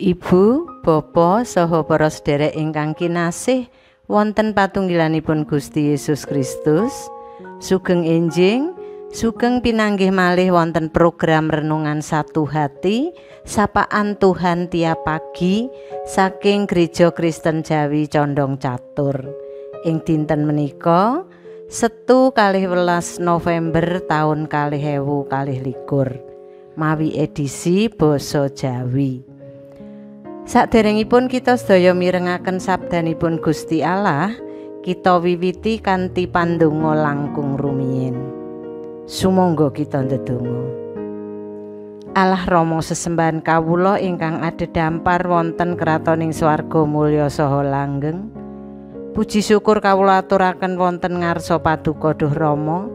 Ibu, Bapa saha para sedherek ingkang kinasih wonten patunggilanipun Gusti Yesus Kristus, sugeng enjing, sugeng pinanggih malih wonten program renungan satu hati, sapaan Tuhan tiap pagi saking Gereja Kristen Jawi Condong Catur. Ing dinten menika Setu kalih welas November tahun kalih ewu kalih likur mawi edisi Boso Jawi. Saderengipun kita sedaya mirengaken sabdanipun Gusti Allah, kita wiwiti kanthi pandonga langkung rumiyin. Sumangga kita ndedonga. Allah Rama sesembahan kawula ingkang adhedhampar wonten kratoning swarga mulya saha langgeng. Puji syukur kawula aturaken wonten ngarsa paduka Duh Rama.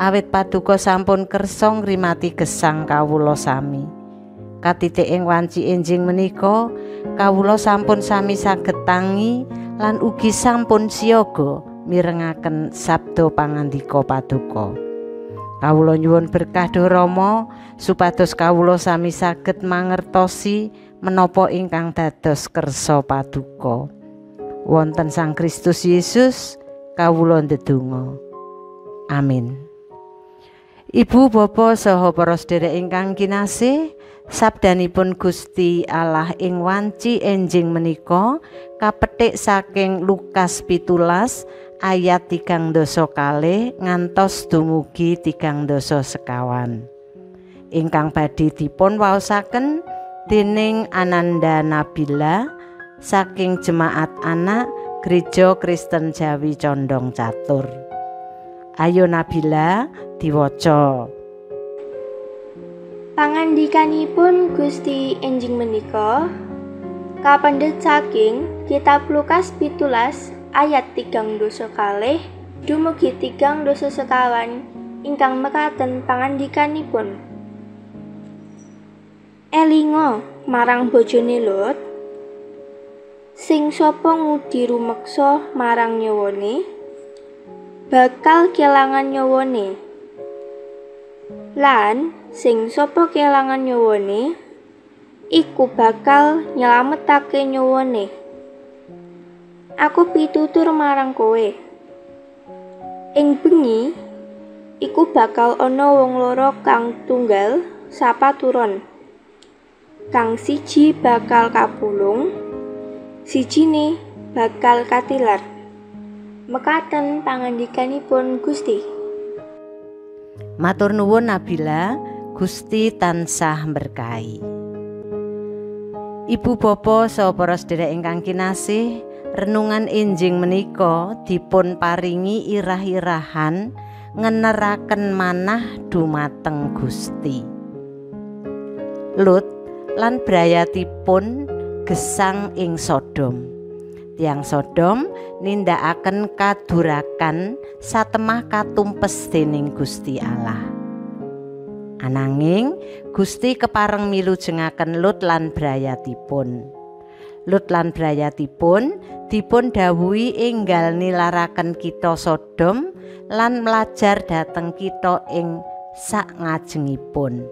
Awit paduka sampun kersa ngrimati gesang kawula sami. Katitik ing wanci enjing menika kawula sampun sami saged tangi lan ugi sampun siaga mirengaken sabda pangandika paduka. Kawula nyuwun berkah Rama supados kawula sami saged mangertosi menapa ingkang dados kersa paduka. Wonten Sang Kristus Yesus kawula ndedonga. Amin. Ibu bapa saha para sedherek ingkang kinasih, Sabdanipun Gusti Allah ing wanci enjing menika kapetik saking Lukas pitulas ayat tigang doso kali ngantos dumugi tigang doso sekawan. Ingkang badhe dipun waosaken dening Ananda Nabila saking jemaat anak Gereja Kristen Jawi Condong Catur. Ayo Nabila diwaca. Pangandikanipun Gusti enjing menika kapendhet saking kitab Lukas pitulas ayat tigang dosa kalih dumugi tigang dosa sekawan ingkang mekaten pangandikanipun. Elingo marang bojone Lot sing sapa ngudi rumeksa marang nyawane? Bakal kelangan nyawane lan sing sapa kelangan nyawane iku bakal nyelametake nyawane. Aku pitutur marang kowe. Ing bengi iku bakal ana wong loro kang tunggal sapa turon kang siji bakal kapulung sijine bakal katilar. Mekaten pangandikanipun Gusti Matur nuwun Nabila Gusti tansah berkahi. Ibu bapa saha para sedherek ingkang kinasih, renungan enjing menika dipun paringi irah-irahan ngeneraken manah dumateng Gusti. Lut lan brayatipun gesang ing Sodom. Tiang Sodom nindakaken kadurakan satemah katumpes dening Gusti Allah. Ananging Gusti kepareng milu jengaken Lut lan brayatipun. Lut lan brayatipun dipun dawuhi enggal nilaraken kita Sodom lan melajar dhateng kita ing sak ngajengipun.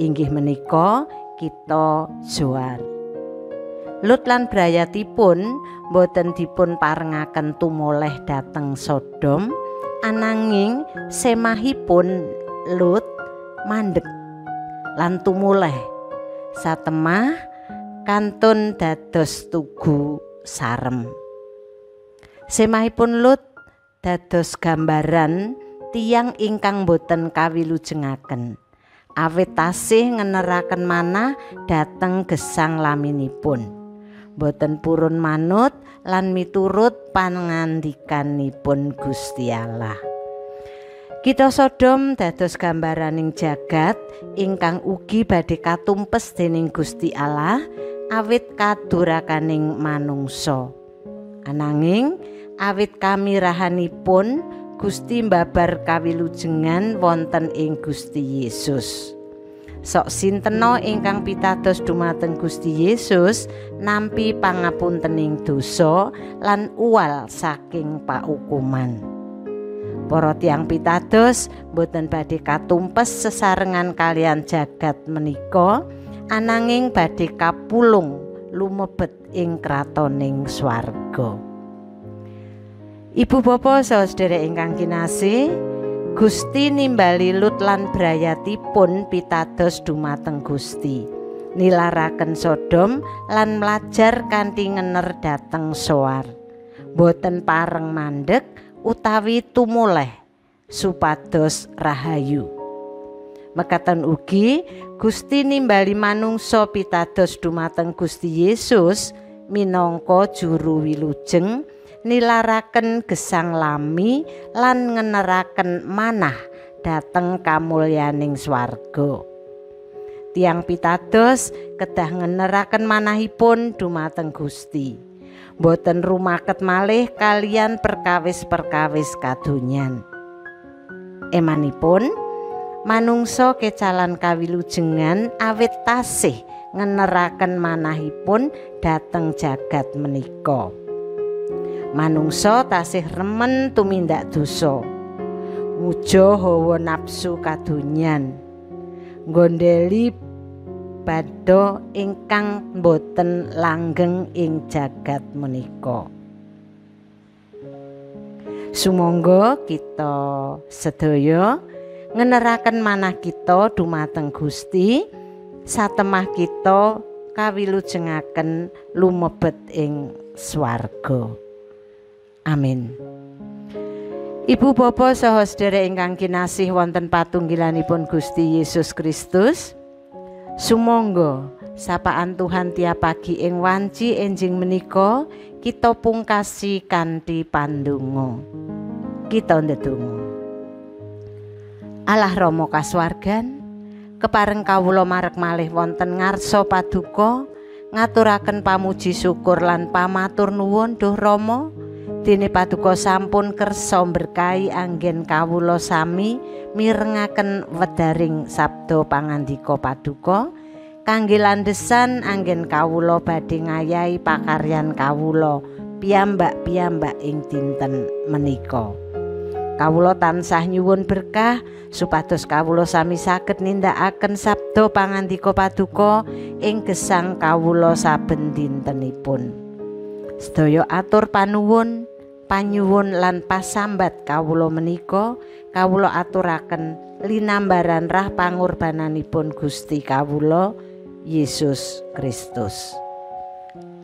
Inggih menika kita Zoar. Lut lan brayatipun boten dipun parengaken tumoleh dhateng Sodom ananging semahipun Lut mandek lan tumuleh. Satemah kantun dados tugu sarem. Semahipun lut dados gambaran tiang ingkang boten kawilujengaken. Awit tasih ngeneraken manah dateng gesang laminipun boten purun manut lan miturut pangandikanipun Gusti Allah Kita Sodom dados gambaraning jagat ingkang ugi badhe katumpes dening Gusti Allah awit kadurakaning manungsa. Ananging awit kamirahanipun Gusti mbabar kawilujengan wonten ing Gusti Yesus. Sok sinteno ingkang pitados dumateng Gusti Yesus nampi pangapuntening dosa lan uwal saking paukuman. Para tiang pitados boten badhe katumpes sesarengan kalian jagat menika ananging badhe kapulung lumebet ing kratoning swarga. Ibu bapa sedherek ingkang kinasih, Gusti nimbali Lut lan brayatipun pitados dumateng Gusti. Nilaraken Sodom lan mlajar kanthi ngener dateng soar. Boten pareng mandek utawi tumuleh supados rahayu. Mekaten ugi Gusti nimbali manungsa pitados dumateng Gusti Yesus minangka juru wilujeng nilaraken gesang lami lan ngeneraken manah dateng kamulyaning swarga. Tiang pitados kedah ngeneraken manahipun dumateng Gusti. Boten rumaket malih kalian perkawis-perkawis kadonyan. Emanipun manungsa kecalan kawilujengan awit tasih ngeneraken manahipun dateng jagat menika. Manungsa tasih remen tumindak dosa. Muja hawa nafsu kadonyan. Gondeli badha ingkang boten langgeng ing jagat menika. Sumangga kita sedaya ngeneraken manah kita dumateng Gusti satemah kita kawilujengaken lumebet ing swarga. Amin. Ibu bapa saha sedherek ingkang kinasih wonten patunggilanipun Gusti Yesus Kristus. Sumangga sapaan Tuhan tiap pagi ing wanci enjing menika kita pungkasi kanthi pandonga. Kita ndedonga. Allah Rama kasuwargan, kepareng kawula marek malih wonten ngarsa paduka ngaturaken pamuji syukur lan pamatur nuwun Duh Rama. Dene paduka sampun kersa berkahi anggen kawula sami mirengaken wedaring sabda pangandika paduka. kangge landesan anggen kawula badhe ngayahi pakaryan kawula piyambak-piyambak ing dinten menika. Kawula tansah nyuwun berkah supados kawula sami saged nindakaken sabda pangandika paduka ing gesang kawula saben dintenipun. Sedaya atur panuwun, panyuwun lan pasambat kawula menika kawula aturaken linambaran rah pangorbananipun Gusti kawula Yesus Kristus.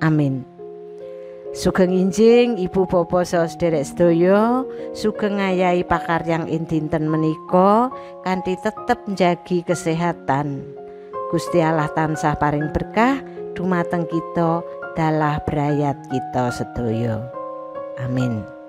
Amin. Sugeng injing Ibu Bapa saha sederek sedaya, sugeng ngayahi pakaryang ing dinten menika kanthi tetep njagi kesehatan. Gusti Allah tansah paring berkah dumateng kita dalah brayat kita sedaya. Amin.